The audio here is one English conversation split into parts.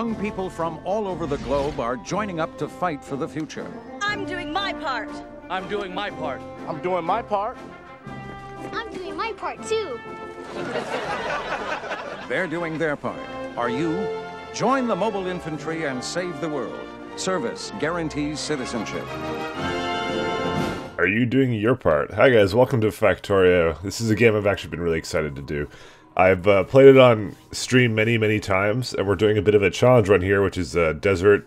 Young people from all over the globe are joining up to fight for the future. I'm doing my part. I'm doing my part. I'm doing my part. I'm doing my part too. They're doing their part. Are you? Join the mobile infantry and save the world. Service guarantees citizenship. Are you doing your part? Hi guys, welcome to Factorio. This is a game I've actually been really excited to do. I've uh, played it on stream many, many times, and we're doing a bit of a challenge run here, which is a Desert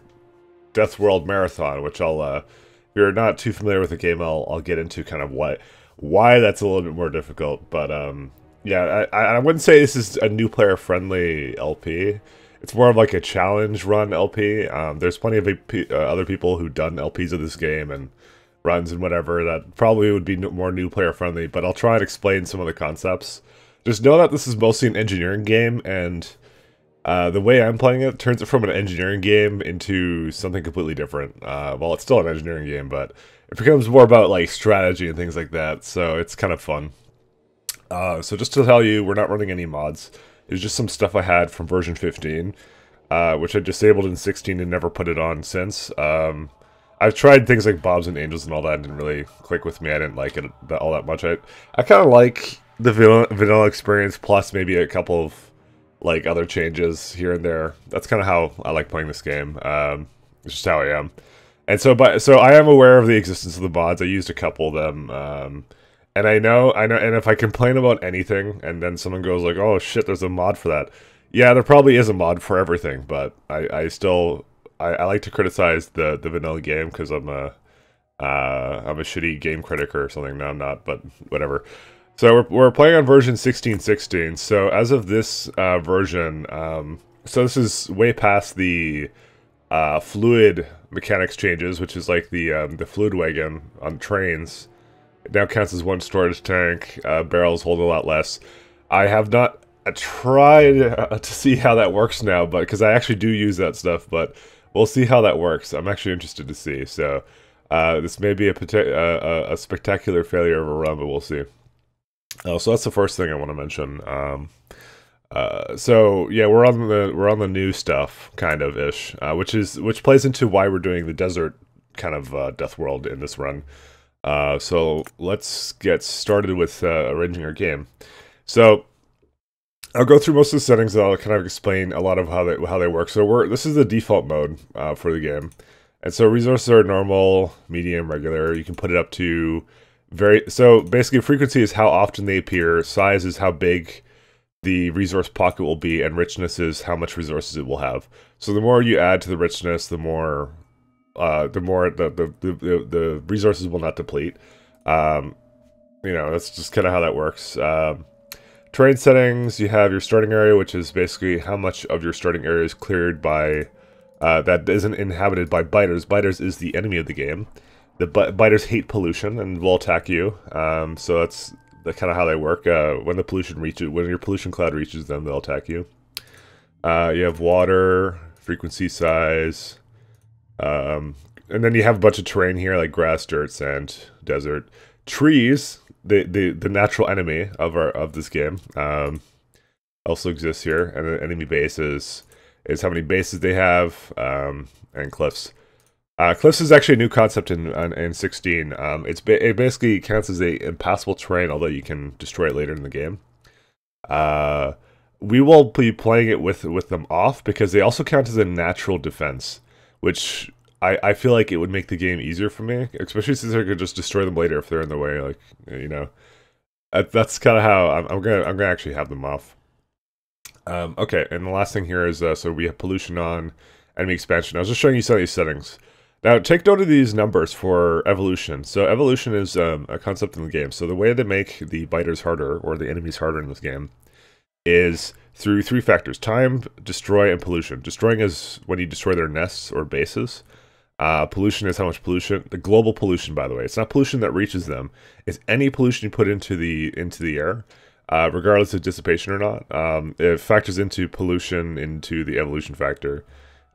Death World Marathon, which I'll, uh, if you're not too familiar with the game, I'll, I'll get into kind of what, why that's a little bit more difficult, but um, yeah, I, I wouldn't say this is a new player friendly LP. It's more of like a challenge run LP. Um, there's plenty of uh, other people who've done LPs of this game and runs and whatever that probably would be more new player friendly, but I'll try and explain some of the concepts. Just know that this is mostly an engineering game, and uh, the way I'm playing it turns it from an engineering game into something completely different. Uh, well, it's still an engineering game, but it becomes more about like strategy and things like that, so it's kind of fun. Uh, so just to tell you, we're not running any mods. It's just some stuff I had from version 15, uh, which I disabled in 16 and never put it on since. Um, I've tried things like Bobs and Angels and all that, and didn't really click with me. I didn't like it all that much. I I kind of like the vanilla, experience plus maybe a couple of like other changes here and there. That's kind of how I like playing this game. Um, it's just how I am. And so, but so I am aware of the existence of the mods. I used a couple of them. Um, and I know, I know, and if I complain about anything, and then someone goes like, "Oh shit, there's a mod for that," yeah, there probably is a mod for everything. But I, I still, I, I like to criticize the the vanilla game because I'm a, uh, I'm a shitty game critic or something. No, I'm not, but whatever. So we're we're playing on version 16.16. So as of this uh, version, um, so this is way past the uh, fluid mechanics changes, which is like the um, the fluid wagon on trains it now counts as one storage tank. Uh, barrels hold a lot less. I have not tried uh, to see how that works now, but because I actually do use that stuff, but we'll see how that works. I'm actually interested to see. So uh, this may be a, uh, a, a, spectacular failure of a run, but we'll see. Oh, so that's the first thing I want to mention. Um, uh, so yeah, we're on the we're on the new stuff, kind of ish, uh, which is which plays into why we're doing the desert kind of uh, death world in this run. Uh, so let's get started with uh, arranging our game. So I'll go through most of the settings and I'll kind of explain a lot of how they how they work. So we're this is the default mode uh, for the game, and so resources are normal, medium, regular. You can put it up to very. So basically, frequency is how often they appear. Size is how big the resource pocket will be, and richness is how much resources it will have. So the more you add to the richness, the more uh, the more the, the the, the resources will not deplete. Um, you know, that's just kind of how that works. Um, terrain settings, you have your starting area, which is basically how much of your starting area is cleared by uh, that isn't inhabited by biters. Biters is the enemy of the game. The biters hate pollution and will attack you. Um, so that's the kind of how they work. Uh, when the pollution reaches, when your pollution cloud reaches them, they'll attack you. Uh, you have water, frequency size, um, and then you have a bunch of terrain here like grass, dirt, sand, desert, trees. The the the natural enemy of our of this game um, also exists here, and the enemy bases is how many bases they have, um, and cliffs. Uh, cliffs is actually a new concept in in, in 16. Um, it's ba it basically counts as a impassable terrain, although you can destroy it later in the game. Uh, we will be playing it with with them off because they also count as a natural defense which I, I feel like it would make the game easier for me, especially since I could just destroy them later if they're in the way. Like you know, that's kind of how I'm, I'm, gonna I'm gonna actually have them off. Um, okay, and the last thing here is uh, so we have pollution on, enemy expansion. I was just showing you some of these settings. Now take note of these numbers for evolution. So evolution is um, a concept in the game. So the way they make the biters harder or the enemies harder in this game is through three factors time, destroy, and pollution. Destroying is when you destroy their nests or bases. Uh, pollution is how much pollution. The global pollution, by the way, it's not pollution that reaches them. It's any pollution you put into the into the air, uh, regardless of dissipation or not. Um, it factors into pollution into the evolution factor,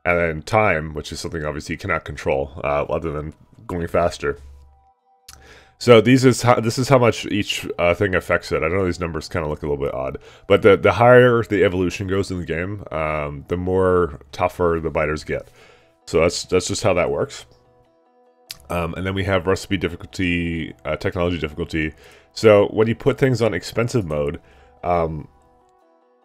and then time, which is something obviously you cannot control, uh, other than going faster. So these is how, this is how much each uh, thing affects it. I know these numbers kind of look a little bit odd, but the the higher the evolution goes in the game, um, the more tougher the biters get. So that's that's just how that works. Um, and then we have recipe difficulty, uh, technology difficulty. So when you put things on expensive mode, um,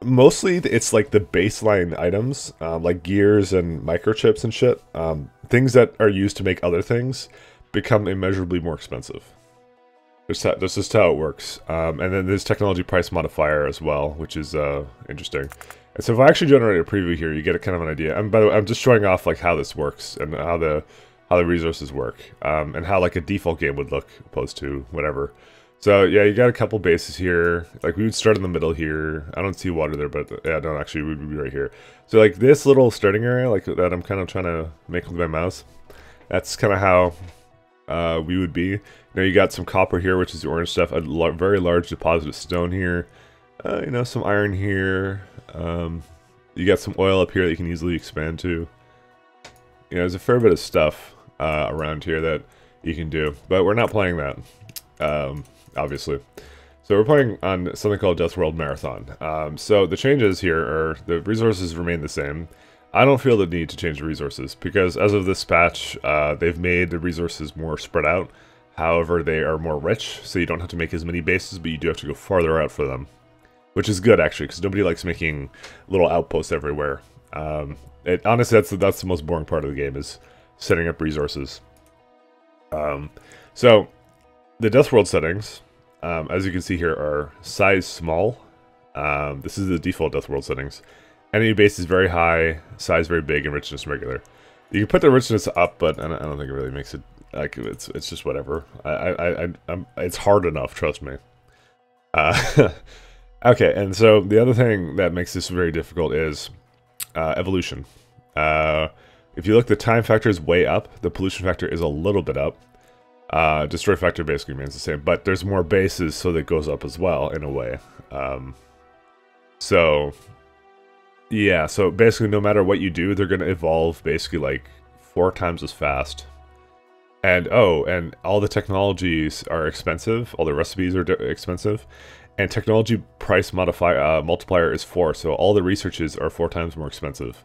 mostly it's like the baseline items, um, like gears and microchips and shit. Um, things that are used to make other things become immeasurably more expensive. That's, how, how it works. Um, and then there's technology price modifier as well, which is uh, interesting. And so if I actually generate a preview here, you get a kind of an idea. And by the way, I'm just showing off like how this works and how the how the resources work um, and how like a default game would look opposed to whatever. So yeah, you got a couple bases here. Like we would start in the middle here. I don't see water there, but yeah, no, actually we would be right here. So like this little starting area, like that I'm kind of trying to make with my mouse. That's kind of how uh, we would be. Now you got some copper here, which is the orange stuff. A very large deposit of stone here. Uh, you know, some iron here. Um, you got some oil up here that you can easily expand to. You know, there's a fair bit of stuff uh, around here that you can do, but we're not playing that. Um, obviously. So we're playing on something called Death World Marathon. Um, so the changes here are the resources remain the same. I don't feel the need to change the resources because as of this patch, uh, they've made the resources more spread out. However, they are more rich, so you don't have to make as many bases, but you do have to go farther out for them. Which is good, actually, because nobody likes making little outposts everywhere. Um, it, honestly, that's, that's the most boring part of the game, is setting up resources. Um, so, the Death World settings, um, as you can see here, are size small. Um, this is the default Death World settings. Enemy base is very high, size very big, and richness regular. You can put the richness up, but I don't, think it really makes it like it's it's just whatever. I I, I I'm it's hard enough, trust me. Uh, okay, and so the other thing that makes this very difficult is uh, evolution. Uh, if you look, the time factor is way up. The pollution factor is a little bit up. Uh, destroy factor basically remains the same, but there's more bases, so that goes up as well in a way. Um, so, yeah, so basically, no matter what you do, they're going to evolve basically like four times as fast. And oh, and all the technologies are expensive. All the recipes are expensive, and technology price modifier uh, multiplier is four. So all the researches are four times more expensive.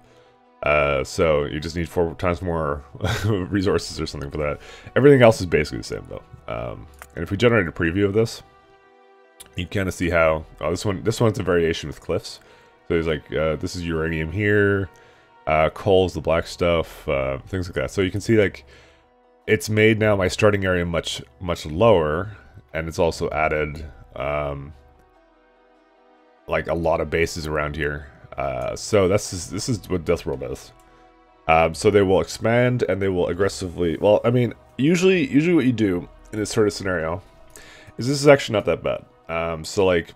Uh, so you just need four times more resources or something for that. Everything else is basically the same though. Um, and if we generate a preview of this, you kind of see how oh, this one this one's a variation with cliffs. So there's like uh, this is uranium here, uh, coal's the black stuff, uh, things like that. So you can see like it's made now my starting area much much lower, and it's also added um, like a lot of bases around here. Uh, so this is this is what Death World is. Um, so they will expand and they will aggressively. Well, I mean, usually usually what you do in this sort of scenario is this is actually not that bad. Um, so like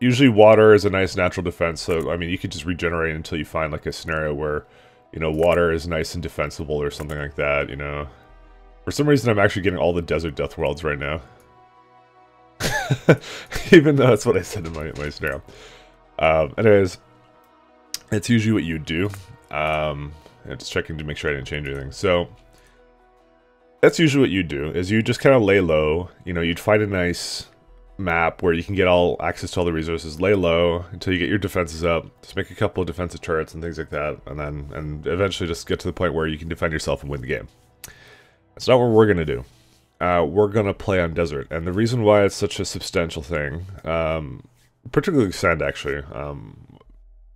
usually water is a nice natural defense. So I mean, you could just regenerate until you find like a scenario where you know water is nice and defensible or something like that. You know, for some reason I'm actually getting all the desert death worlds right now. Even though that's what I said in my, my scenario. Um, anyways, it's usually what you do. Um, just checking to make sure I didn't change anything. So that's usually what you do is you just kind of lay low. You know, you'd find a nice map where you can get all access to all the resources, lay low until you get your defenses up, just make a couple of defensive turrets and things like that, and then and eventually just get to the point where you can defend yourself and win the game. That's not what we're gonna do. Uh, we're gonna play on desert, and the reason why it's such a substantial thing, um, particularly sand actually, um,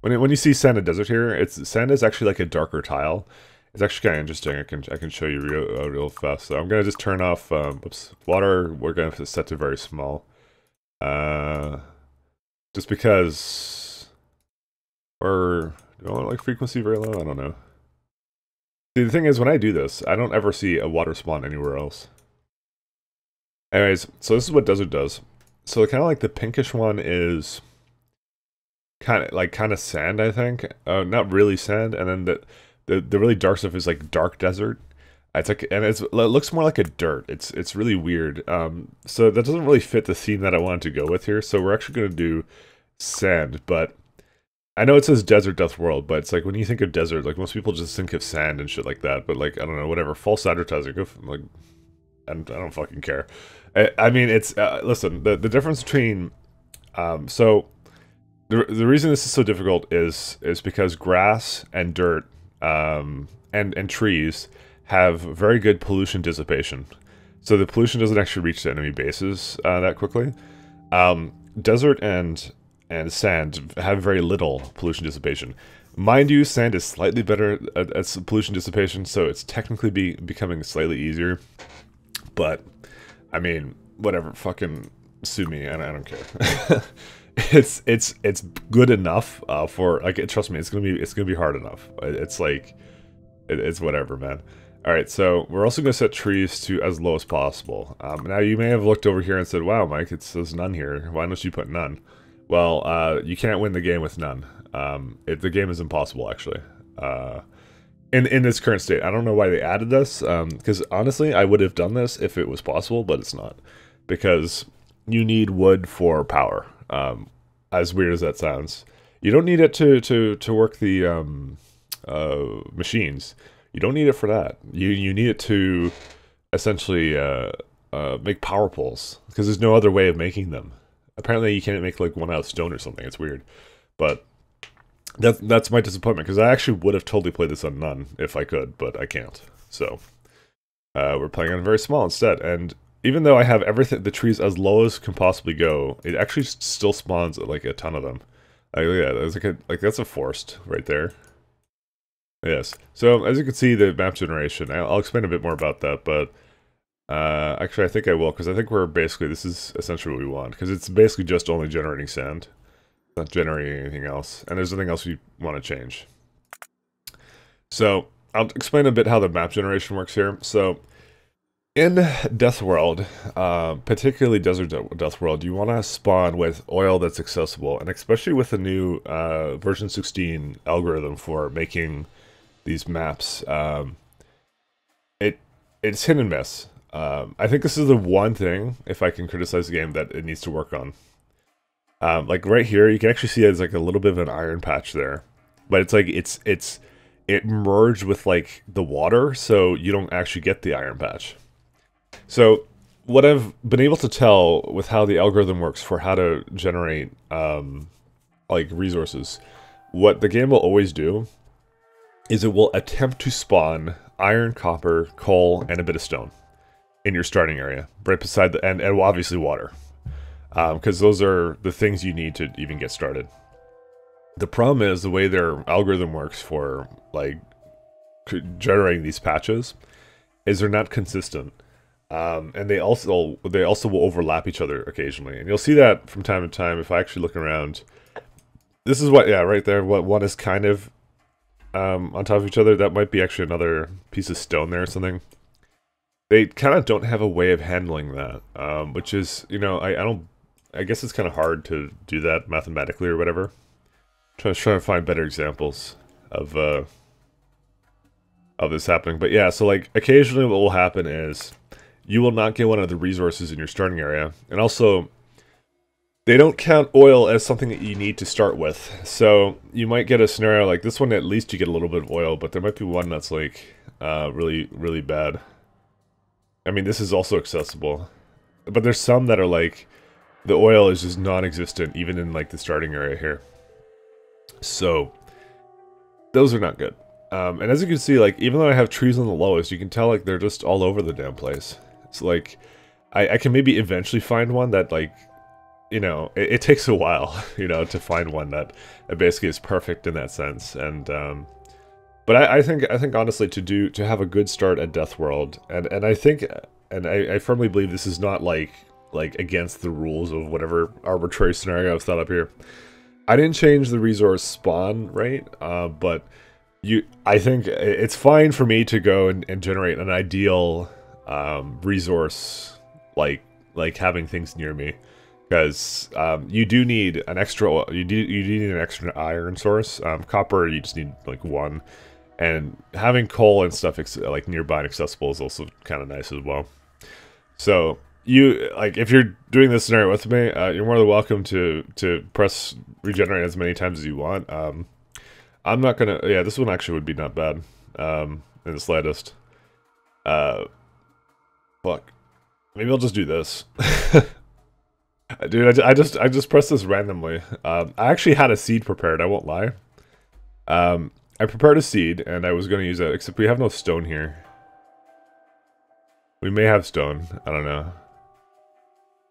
when, it, when you see Sand Desert here, it's sand is actually like a darker tile. It's actually kind of interesting. I can I can show you real uh, real fast. So I'm gonna just turn off. Um, oops, water. We're gonna set to very small. Uh, just because. Or do I want like frequency very low? I don't know. See, the thing is, when I do this, I don't ever see a water spawn anywhere else. Anyways, so this is what desert does. So kind of like the pinkish one is kind of like kind of sand, I think. Uh, not really sand, and then the, the the really dark stuff is like dark desert. It's like and it's it looks more like a dirt. It's it's really weird. Um, so that doesn't really fit the theme that I wanted to go with here. So we're actually gonna do sand, but I know it says desert death world, but it's like when you think of desert, like most people just think of sand and shit like that. But like I don't know, whatever. False advertising. Go like and I don't fucking care. I, I mean, it's uh, listen. The the difference between um, so the the reason this is so difficult is is because grass and dirt um, and and trees have very good pollution dissipation. So the pollution doesn't actually reach the enemy bases uh, that quickly. Um, desert and and sand have very little pollution dissipation. Mind you, sand is slightly better at, at pollution dissipation, so it's technically be, becoming slightly easier. But, I mean, whatever, fucking sue me, I, I don't care. it's it's it's good enough uh, for like trust me, it's gonna be it's gonna be hard enough. It's like it, it's whatever, man. All right, so we're also to set trees to as low as possible. Um, now, you may have looked over here and said, wow, Mike, it says none here. Why don't you put none? Well, uh, you can't win the game with none. Um, it, the game is impossible, actually. Uh, in, in this current state. I don't know why they added this, because um, honestly, I would have done this if it was possible, but it's not. Because you need wood for power, um, as weird as that sounds. You don't need it to, to, to work the um, uh, machines you don't need it for that. You you need it to essentially uh, uh, make power poles because there's no other way of making them. Apparently, you can't make like one out of stone or something. It's weird, but that's that's my disappointment because I actually would have totally played this on none if I could, but I can't. So uh, we're playing on very small instead, and even though I have everything, the trees as low as can possibly go, it actually still spawns like a ton of them. Like, yeah, there's like a like that's a forest right there. Yes. So as you can see, the map generation, I'll, explain a bit more about that, but uh, actually I think I will, because I think we're basically, this is essentially what we want, because it's basically just only generating sand, not generating anything else, and there's nothing else we want to change. So I'll explain a bit how the map generation works here. So in Death World, uh, particularly Desert Death World, you want to spawn with oil that's accessible, and especially with the new uh, version 16 algorithm for making these maps. Um, it it's hit and miss. Um, I think this is the one thing, if I can criticize the game, that it needs to work on. Um, like right here, you can actually see there's like a little bit of an iron patch there, but it's like it's it's it merged with like the water, so you don't actually get the iron patch. So what I've been able to tell with how the algorithm works for how to generate um, like resources, what the game will always do is it will attempt to spawn iron, copper, coal, and a bit of stone in your starting area, right beside the and, and obviously water, because um, those are the things you need to even get started. The problem is the way their algorithm works for like generating these patches is they're not consistent. Um, and they also they also will overlap each other occasionally, and you'll see that from time to time. If I actually look around, this is what yeah right there. What one is kind of um, on top of each other. That might be actually another piece of stone there or something. They kind of don't have a way of handling that, um, which is, you know, I, I don't, I guess it's kind of hard to do that mathematically or whatever. Trying to try to find better examples of uh, of this happening. But yeah, so like occasionally what will happen is you will not get one of the resources in your starting area, and also they don't count oil as something that you need to start with. So you might get a scenario like this one, at least you get a little bit of oil, but there might be one that's like uh, really, really bad. I mean, this is also accessible. But there's some that are like, the oil is just non-existent, even in like the starting area here. So, those are not good. Um, and as you can see, like, even though I have trees on the lowest, you can tell like they're just all over the damn place. Like, I, I can maybe eventually find one that like you know, it, it, takes a while, you know, to find one that, basically is perfect in that sense. And um, but I, I, think I think honestly to do to have a good start at Death World, and and I think and I, I firmly believe this is not like like against the rules of whatever arbitrary scenario I've thought up here. I didn't change the resource spawn rate, uh, but you I think it's fine for me to go and, and generate an ideal um, resource like like having things near me. Because um, you do need an extra you do you do need an extra iron source. Um, copper you just need like one. And having coal and stuff like nearby and accessible is also kind of nice as well. So you like if you're doing this scenario with me uh, you're more than welcome to to press regenerate as many times as you want. Um, i'm not gonna yeah this one actually would be not bad um, in the slightest. Uh fuck Maybe I'll just do this. Dude, I, I, just I just pressed this randomly. Um, I actually had a seed prepared. I won't lie. Um, I prepared a seed, and I was going to use it, except we have no stone here. We may have stone. I don't know.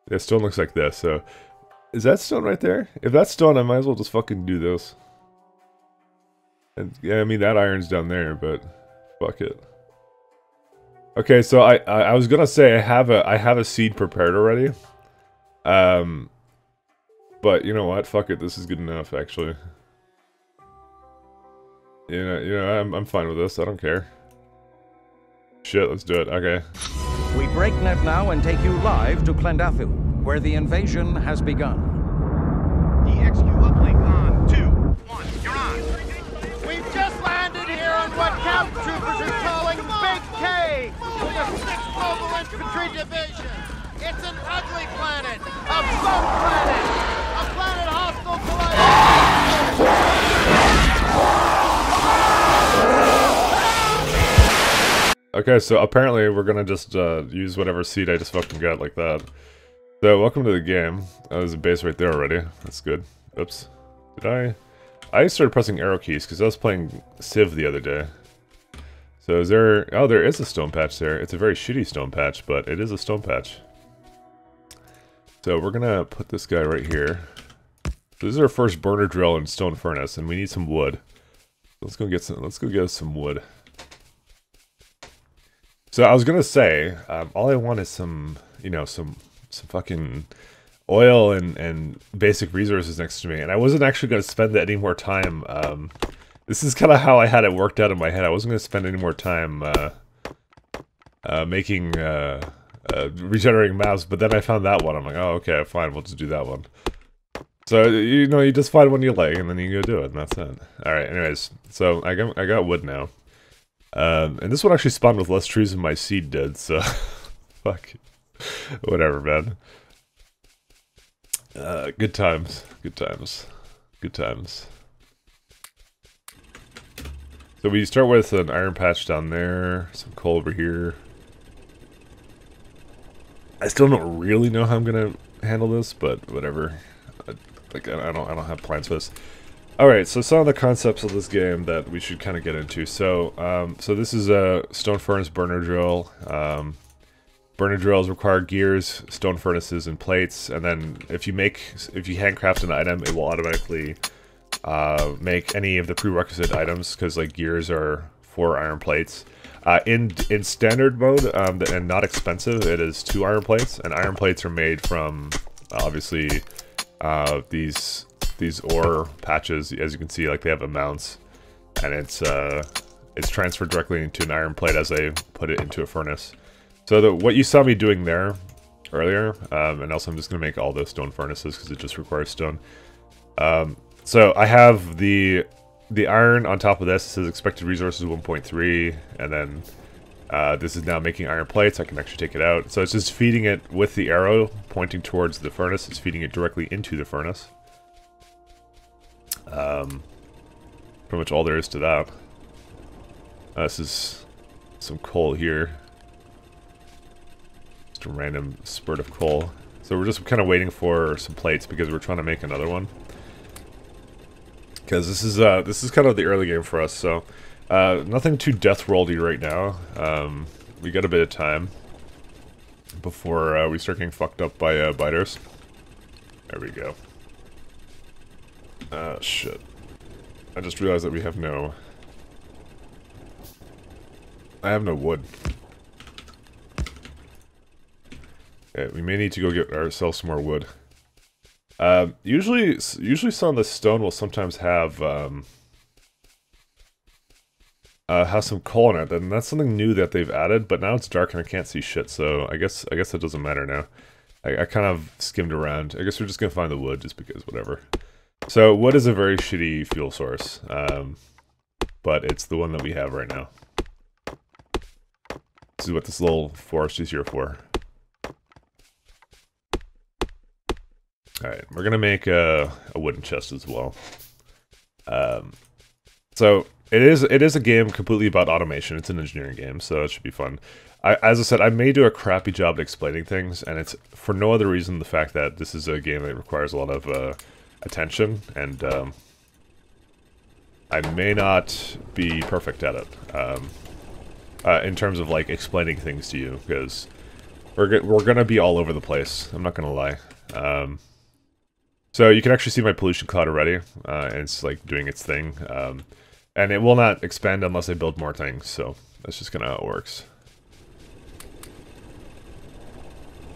Yeah, stone looks like this, so... Is that stone right there? If that's stone, I might as well just fucking do this. And, yeah, I mean, that iron's down there, but... Fuck it. Okay, so I, I, I was gonna say I have a I have a seed prepared already. Um, but you know what? Fuck it. This is good enough, actually. You know, you know, I'm I'm fine with this. I don't care. Shit, let's do it. Okay. We break net now and take you live to Klendathu, where the invasion has begun. Ugly planet, a planet, a planet hostile to life. Okay, so apparently we're gonna just uh, use whatever seed I just fucking got like that. So, welcome to the game. Oh, there's a base right there already. That's good. Oops. Did I... I started pressing arrow keys because I was playing Civ the other day. So is there... Oh, there is a stone patch there. It's a very shitty stone patch, but it is a stone patch. So we're gonna put this guy right here. So this is our first burner drill and stone furnace, and we need some wood. Let's go get some. Let's go get some wood. So I was gonna say, um, all I want is some, you know, some some fucking oil and and basic resources next to me, and I wasn't actually gonna spend any more time. Um, this is kind of how I had it worked out in my head. I wasn't gonna spend any more time uh, uh, making. Uh, uh, regenerating maps, but then I found that one. I'm like, oh, okay, fine, we'll just do that one. So, you know, you just find one you like, and then you go do it, and that's it. Alright, anyways, so I got, I got wood now. Um, and this one actually spawned with less trees than my seed did, so... fuck. Whatever, man. Uh, good times. Good times. Good times. So we start with an iron patch down there, some coal over here. I still don't really know how I'm gonna handle this, but whatever. I, like I don't, I don't have plans for this. All right, so some of the concepts of this game that we should kind of get into. So, um, so this is a stone furnace burner drill. Um, burner drills require gears, stone furnaces, and plates. And then if you make, if you handcraft an item, it will automatically uh, make any of the prerequisite items because like gears are four iron plates. Uh, in in standard mode um, and not expensive, it is two iron plates, and iron plates are made from obviously uh, these these ore patches. As you can see, like they have amounts, and it's uh, it's transferred directly into an iron plate as I put it into a furnace. So the, what you saw me doing there earlier, um, and also I'm just gonna make all those stone furnaces because it just requires stone. Um, so I have the the iron on top of this says expected resources 1.3, and then uh, this is now making iron plates. I can actually take it out. So it's just feeding it with the arrow pointing towards the furnace. It's feeding it directly into the furnace. Um, pretty much all there is to that. Uh, this is some coal here. Just a random spurt of coal. So we're just kind of waiting for some plates because we're trying to make another one because this is uh this is kind of the early game for us. So uh, nothing too death rolly right now. Um, we got a bit of time before uh, we start getting fucked up by uh, biters. There we go. Ah, shit. I just realized that we have no... I have no wood. Yeah, we may need to go get ourselves some more wood. Um, usually, usually some of the stone will sometimes have um, uh, have some coal in it, and that's something new that they've added. But now it's dark and I can't see shit, so I guess I guess it doesn't matter now. I, I kind of skimmed around. I guess we're just gonna find the wood, just because whatever. So wood is a very shitty fuel source, um, but it's the one that we have right now. This is what this little forest is here for. Alright, we're gonna make a, a, wooden chest as well. Um, so, it is it is a game completely about automation. It's an engineering game, so it should be fun. I, as I said, I may do a crappy job at explaining things, and it's for no other reason the fact that this is a game that requires a lot of uh, attention, and um, I may not be perfect at it um, uh, in terms of like explaining things to you because we're we're gonna be all over the place. I'm not gonna lie. Um, so you can actually see my pollution cloud already, uh, and it's like doing its thing. Um, and it will not expand unless I build more things, so that's just kind of how it works.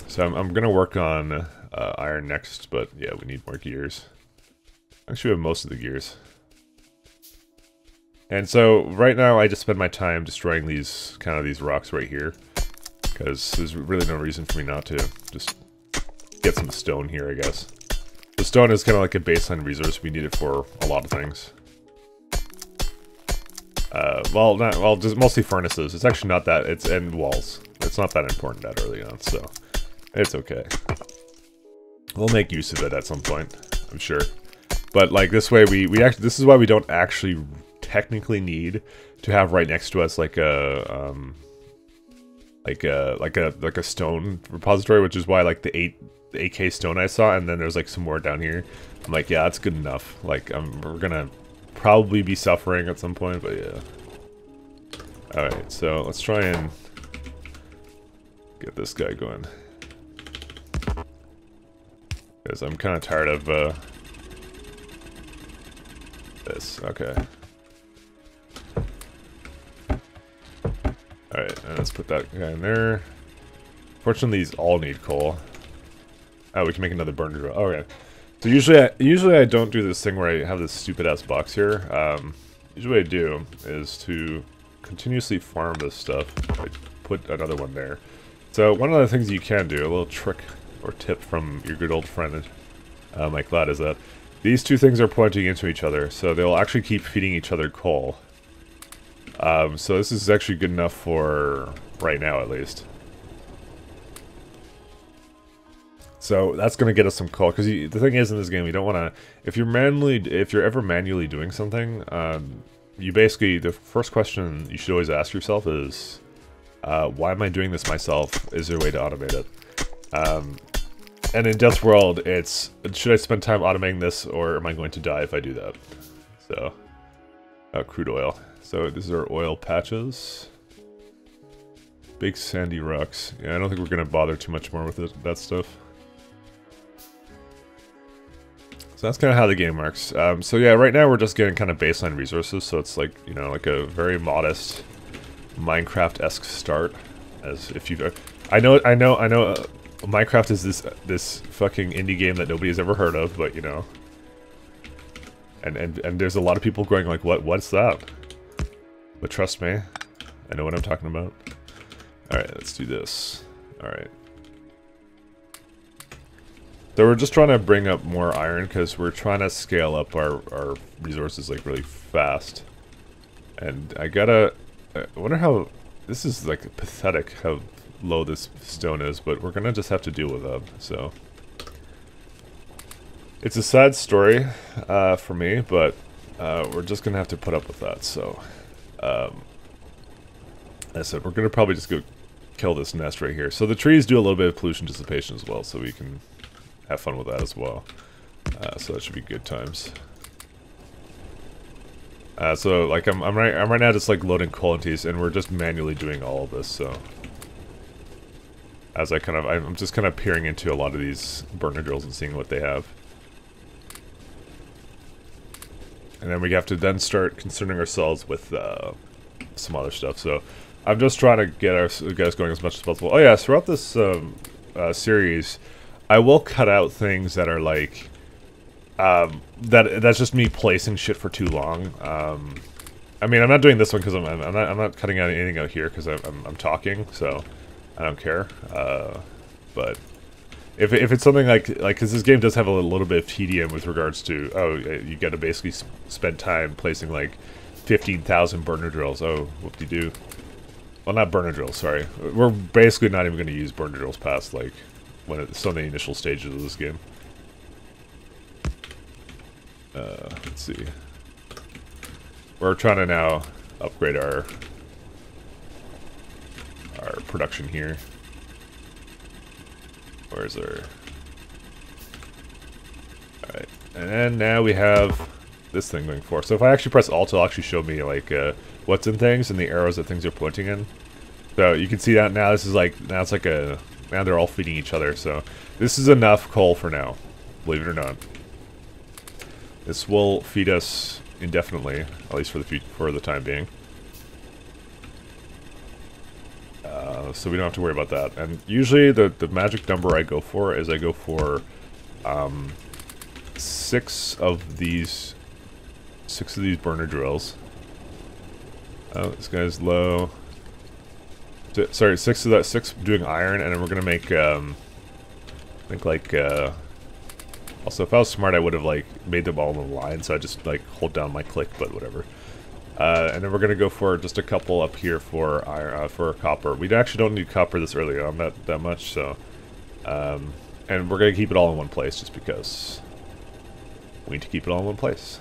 So I'm, I'm going to work on uh, iron next, but yeah, we need more gears. Actually, we have most of the gears. And so right now I just spend my time destroying these kind of these rocks right here. Because there's really no reason for me not to. Just get some stone here, I guess. Stone is kind of like a baseline resource. We need it for a lot of things. Uh, well, not well, just mostly furnaces. It's actually not that. It's and walls. It's not that important that early on, so it's okay. We'll make use of it at some point, I'm sure. But like this way, we we actually this is why we don't actually technically need to have right next to us like a um like a like a like a stone repository, which is why like the eight AK stone I saw, and then there's like some more down here. I'm like, yeah, that's good enough. Like, um, we're gonna probably be suffering at some point, but yeah. Alright, so let's try and get this guy going. Because I'm kind of tired of uh, this. Okay. Alright, let's put that guy in there. Fortunately, these all need coal. Oh, we can make another burner drill. Okay. So usually, I, usually I don't do this thing where I have this stupid ass box here. Um, usually, what I do is to continuously farm this stuff. I put another one there. So one of the things you can do, a little trick or tip from your good old friend uh, Mikelat, is that these two things are pointing into each other, so they'll actually keep feeding each other coal. Um, so this is actually good enough for right now, at least. So that's going to get us some coal. Because the thing is, in this game, you don't want to... If you're manually... If you're ever manually doing something, um, you basically... The first question you should always ask yourself is... Uh, why am I doing this myself? Is there a way to automate it? Um, and in Death World, it's... Should I spend time automating this, or am I going to die if I do that? So... Uh, crude oil. So these are oil patches. Big sandy rocks. Yeah, I don't think we're going to bother too much more with it, that stuff. So that's kind of how the game works. Um, so yeah, right now we're just getting kind of baseline resources, so it's like, you know, like a very modest Minecraft-esque start. As if you I know, I know, I know, uh, Minecraft is this this fucking indie game that nobody has ever heard of, but you know, and and and there's a lot of people going like, what, what's that? But trust me, I know what I'm talking about. All right, let's do this. All right. So we're just trying to bring up more iron because we're trying to scale up our, our resources like really fast. And I gotta... I wonder how... This is like pathetic how low this stone is, but we're gonna just have to deal with that, so... It's a sad story uh, for me, but uh, we're just gonna have to put up with that, so... Um, I said, we're gonna probably just go kill this nest right here. So the trees do a little bit of pollution dissipation as well, so we can have fun with that as well. Uh, so that should be good times. Uh, so like I'm I'm right I'm right now just like loading qualities and we're just manually doing all of this. So as I kind of I'm just kind of peering into a lot of these burner drills and seeing what they have. And then we have to then start concerning ourselves with uh, some other stuff. So I'm just trying to get our guys going as much as possible. Oh yeah, throughout this um, uh, series, I will cut out things that are like um, that that's just me placing shit for too long. Um, I mean, I'm not doing this one because I'm, I'm, not I'm not cutting out anything out here because I'm, I'm, I'm talking, so I don't care. Uh, but if if it's something like like because this game does have a little, bit of tedium with regards to oh you got to basically spend time placing like fifteen thousand burner drills. Oh, what do you do? Well, not burner drills. Sorry, we're basically not even going to use burner drills past like when it's some of the initial stages of this game. Uh, let's see. we're trying to now upgrade our our production here. Where's our... Alright, and now we have this thing going for. So if I actually press Alt, it'll actually show me like uh, what's in things and the arrows that things are pointing in. So you can see that now this is like, now it's like a, now they're all feeding each other. So this is enough coal for now, believe it or not. This will feed us indefinitely, at least for the for the time being. Uh, so we don't have to worry about that. And usually the, the magic number I go for is I go for um, six of these six of these burner drills. Oh, this guy's low. Sorry, six of that six doing iron, and then we're gonna make um, I think like uh, also if I was smart I would have like made them all in a line, so I just like hold down my click, but whatever. Uh, and then we're gonna go for just a couple up here for iron, uh, for copper. We actually don't need copper this early on that that much, so um, and we're gonna keep it all in one place just because we need to keep it all in one place.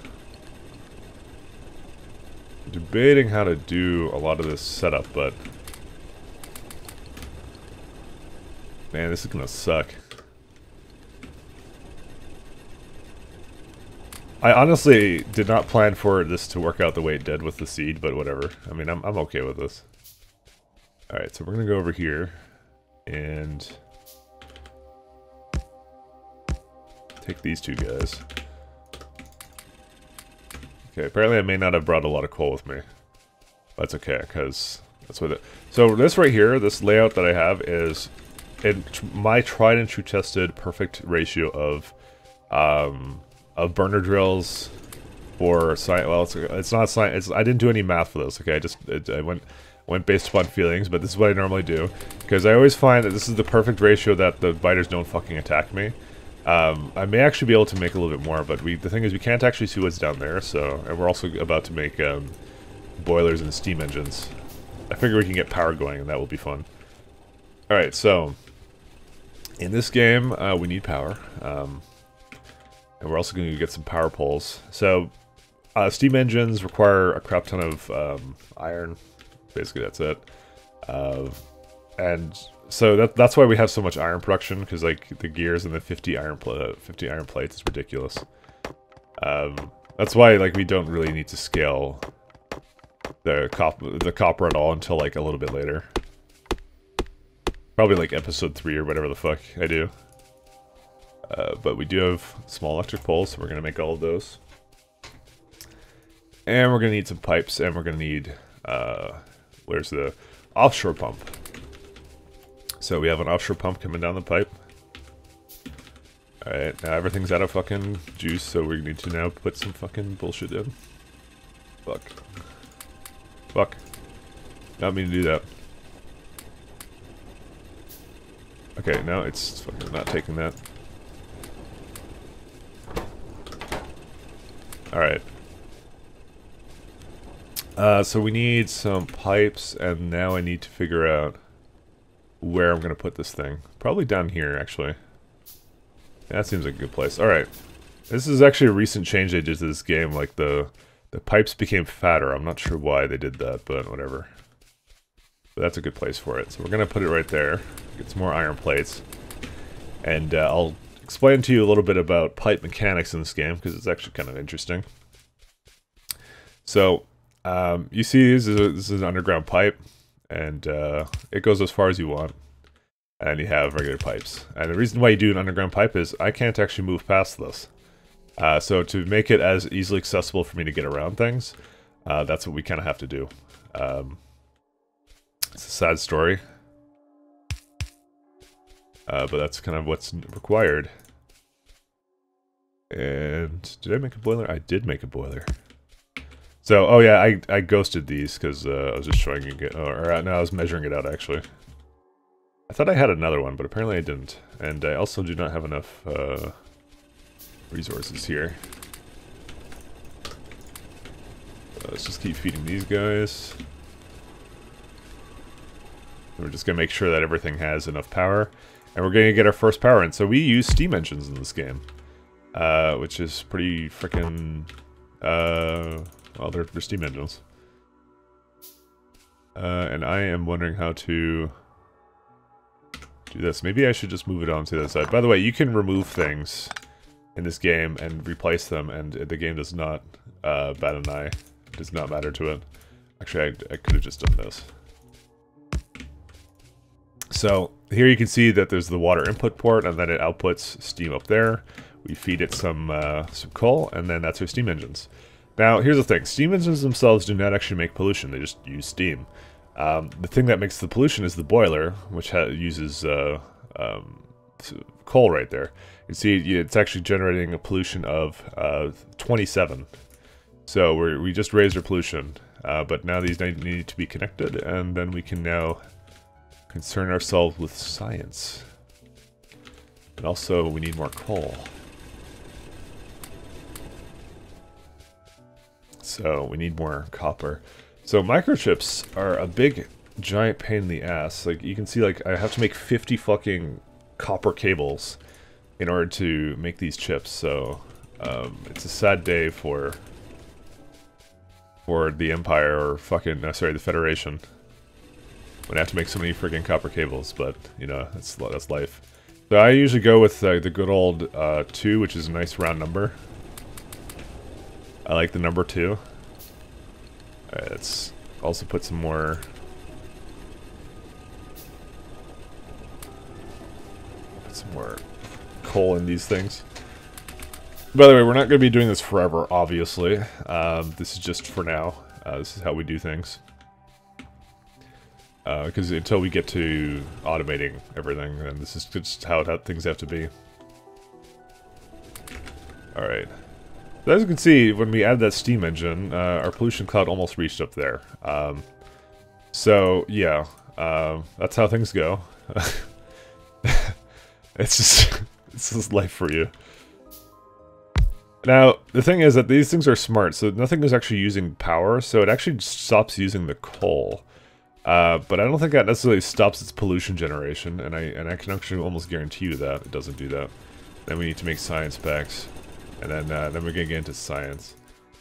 debating how to do a lot of this setup, but man, this is gonna suck. I honestly did not plan for this to work out the way it did with the seed, but whatever. I mean, I'm, I'm okay with this. Alright, so we're to go over here and take these two guys. Okay, apparently I may not have brought a lot of coal with me. That's okay, because that's what it... So this right here, this layout that I have is in my tried and true tested perfect ratio of um, of burner drills for science. Well, it's, it's not science. I didn't do any math for this. Okay, I just it, I went went based upon feelings, but this is what I normally do because I always find that this is the perfect ratio that the biters don't fucking attack me. Um, I may actually be able to make a little bit more, but we the thing is we can't actually see what's down there. So, and we're also about to make um, boilers and steam engines. I figure we can get power going, and that will be fun. All right, so in this game, uh, we need power. Um, and we're also going to get some power poles. So, uh, steam engines require a crap ton of um, iron. Basically, that's it. Uh, and so that, that's why we have so much iron production, because like the gears and the 50 iron, 50 iron plates is ridiculous. Um, that's why like we don't really need to scale the cop the copper at all until like a little bit later. Probably like episode 3 or whatever the fuck I do. Uh, but we do have small electric poles, so we're going to make all of those. And we're going to need some pipes, and we're going to need, uh, where's the offshore pump? So we have an offshore pump coming down the pipe. Alright, now everything's out of fucking juice, so we need to now put some fucking bullshit in. Fuck. Fuck. Not mean to do that. Okay, now it's not taking that. Alright. Uh, so we need some pipes, and now I need to figure out where I'm going to put this thing. Probably down here, actually. That seems like a good place. Alright. This is actually a recent change they did to this game. Like, the, the pipes became fatter. I'm not sure why they did that, but whatever. But that's a good place for it. So we're going to put it right there. Get some more iron plates. And uh, I'll explain to you a little bit about pipe mechanics in this game because it's actually kind of interesting. So, um, you see this is, a, this is, an underground pipe, and uh, it goes as far as you want. And you have regular pipes. And the reason why you do an underground pipe is I can't actually move past this. Uh, so to make it as easily accessible for me to get around things, uh, that's what we kind of have to do. Um, it's a sad story. Uh, but that's kind of what's required. And did I make a boiler? I did make a boiler. So, oh yeah, I, I ghosted these because uh, I was just showing you, or uh, no, I was measuring it out actually. I thought I had another one, but apparently I didn't. And I also do not have enough uh, resources here. let's just keep feeding these guys. We're just going to make sure that everything has enough power. And we're going to get our first power in. So we use steam engines in this game. Uh, which is pretty freaking uh, Well, they're, they're steam engines. Uh, and I am wondering how to do this. Maybe I should just move it on to the side. By the way, you can remove things in this game and replace them, and the game does not uh, bat an eye. It does not matter to it. Actually, I, I could have just done this. So here you can see that there's the water input port, and then it outputs steam up there. We feed it some uh, some coal, and then that's our steam engines. Now, here's the thing. Steam engines themselves do not actually make pollution. They just use steam. Um, the thing that makes the pollution is the boiler, which uses uh, um, coal right there. You see, it's actually generating a pollution of uh, 27. So we we just raised our pollution, uh, but now these need to be connected, and then we can now concern ourselves with science. And also, we need more coal. So we need more copper. So microchips are a big giant pain in the ass. Like you can see like I have to make 50 fucking copper cables in order to make these chips. So um, it's a sad day for for the Empire or fucking uh, sorry the Federation. When I have to make so many freaking copper cables, but you know that's that's life. So I usually go with uh, the good old uh, two, which is a nice round number. I like the number two. Right, let's also put some more... Put some more coal in these things. By the way, we're not going to be doing this forever, obviously. Um, this is just for now. Uh, this is how we do things. Because uh, until we get to automating everything, and this is just how, how things have to be. Alright. As you can see, when we add that steam engine, uh, our pollution cloud almost reached up there. Um, so, yeah, uh, that's how things go. it's just, it's just life for you. Now, the thing is that these things are smart, so nothing is actually using power, so it actually stops using the coal. Uh, but I don't think that necessarily stops its pollution generation, and I and I can actually almost guarantee you that it doesn't do that. Then we need to make science packs. And then, uh, then we're gonna get into science.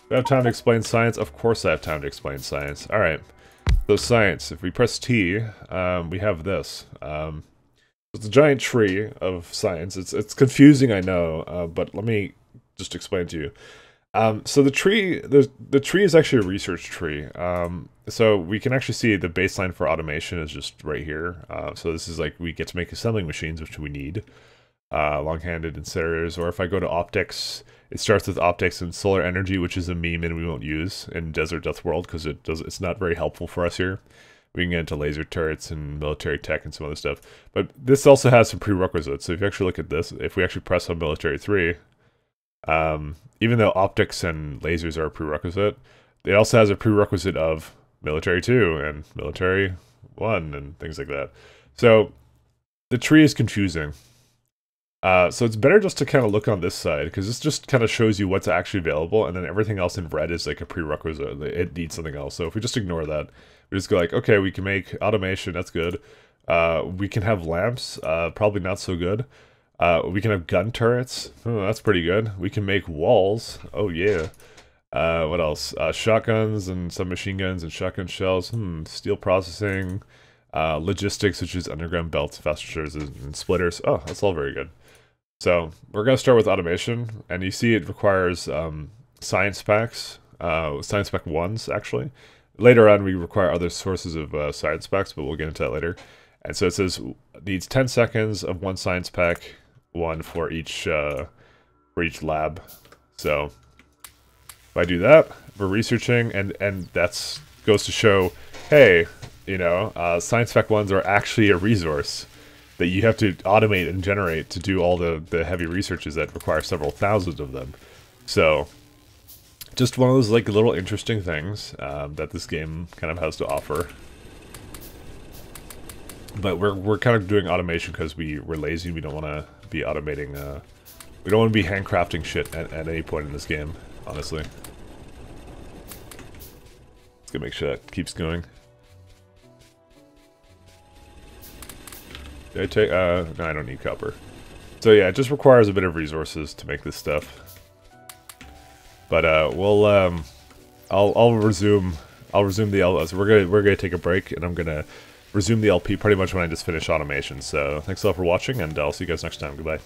Do I have time to explain science? Of course I have time to explain science. Alright. So science, if we press T, um, we have this. Um, it's a giant tree of science. It's it's confusing, I know, uh, but let me just explain to you. Um, so the tree, the the tree is actually a research tree. Um, so we can actually see the baseline for automation is just right here. Uh, so this is like we get to make assembling machines, which we need uh, long-handed inserters, or if I go to optics, it starts with optics and solar energy, which is a meme and we won't use in Desert Death World because it does it's not very helpful for us here. We can get into laser turrets and military tech and some other stuff. But this also has some prerequisites. So if you actually look at this, if we actually press on military 3, um, even though optics and lasers are a prerequisite, it also has a prerequisite of military 2 and military 1 and things like that. So the tree is confusing uh, so it's better just to kind of look on this side because this just kind of shows you what's actually available, and then everything else in red is like a prerequisite. It needs something else. So if we just ignore that, we just go like, okay, we can make automation. That's good. Uh, we can have lamps. Uh, probably not so good. Uh, we can have gun turrets. Oh, that's pretty good. We can make walls. Oh yeah. Uh, what else? Uh, shotguns and some machine guns and shotgun shells. Hmm. Steel processing. Uh, logistics, which is underground belts, fasteners, and splitters. Oh, that's all very good. So we're going to start with automation, and you see it requires um, science packs, uh, science pack ones actually. Later on, we require other sources of uh, science packs, but we'll get into that later. And so it says needs 10 seconds of one science pack, one for each uh, for each lab. So if I do that, we're researching, and and that's goes to show, hey, you know, uh, science pack ones are actually a resource that you have to automate and generate to do all the, the heavy researches that require several thousands of them. So, just one of those like little interesting things um, that this game kind of has to offer. But we're, we're kind of doing automation because we, we're lazy. We don't want to be automating. Uh, we don't want to be handcrafting shit at, at any point in this game, honestly. Let's go make sure that keeps going. Did I take, uh, no, I don't need copper. So yeah, it just requires a bit of resources to make this stuff. But, uh, we'll, um, I'll I'll resume I'll resume the. So we're gonna we're gonna take a break, and I'm gonna resume the LP pretty much when I just finish automation. So thanks a lot for watching, and I'll see you guys next time. Goodbye.